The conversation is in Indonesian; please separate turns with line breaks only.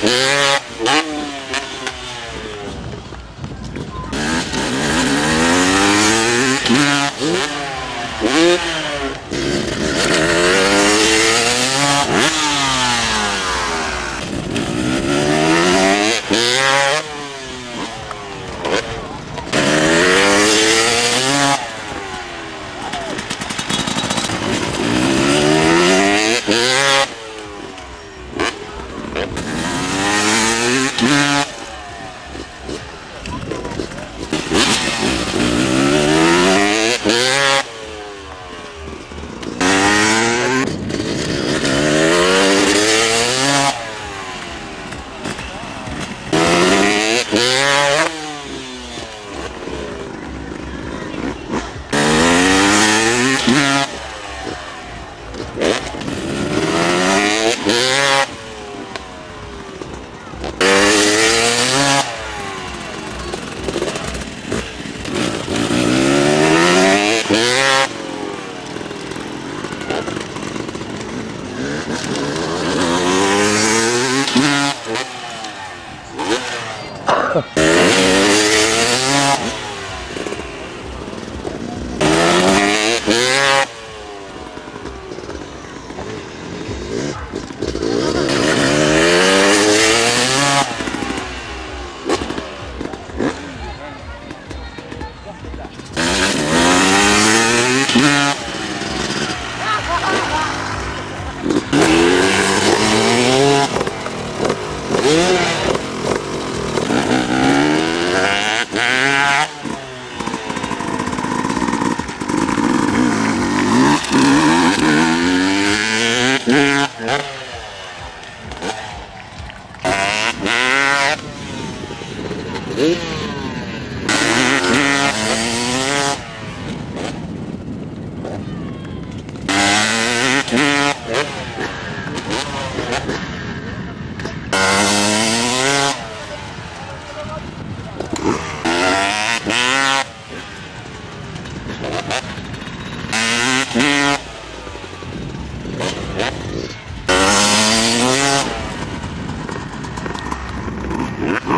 Yeah. Hum, hum. Yeah. Yeah. Mm-hmm. Mm-hmm.